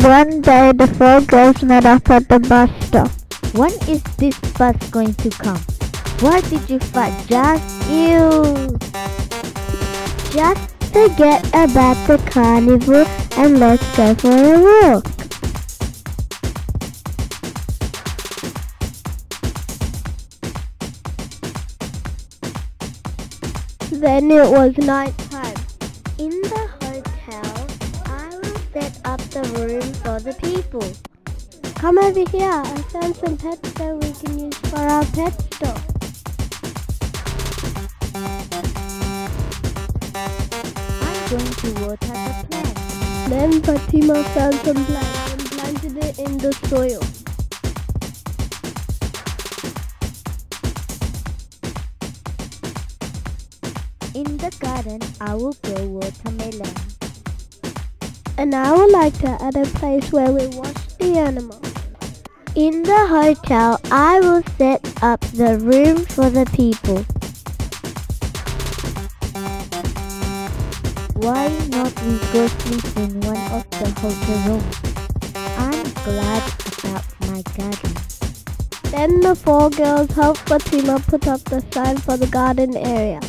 One day the four girls met up at the bus stop. When is this bus going to come? Why did you fight just you? Just forget about the carnival and let's go for a walk. Then it was night time. In the room for the people. Come over here. I found some pets that we can use for our pet store. I'm going to water the plant. Then Fatima found some plants and planted it in the soil. In the garden, I will grow watermelon. And I would like to add a place where we wash the animals. In the hotel, I will set up the room for the people. Why not we go sleep in one of the hotel rooms? I'm glad about my garden. Then the four girls helped Fatima put up the sign for the garden area.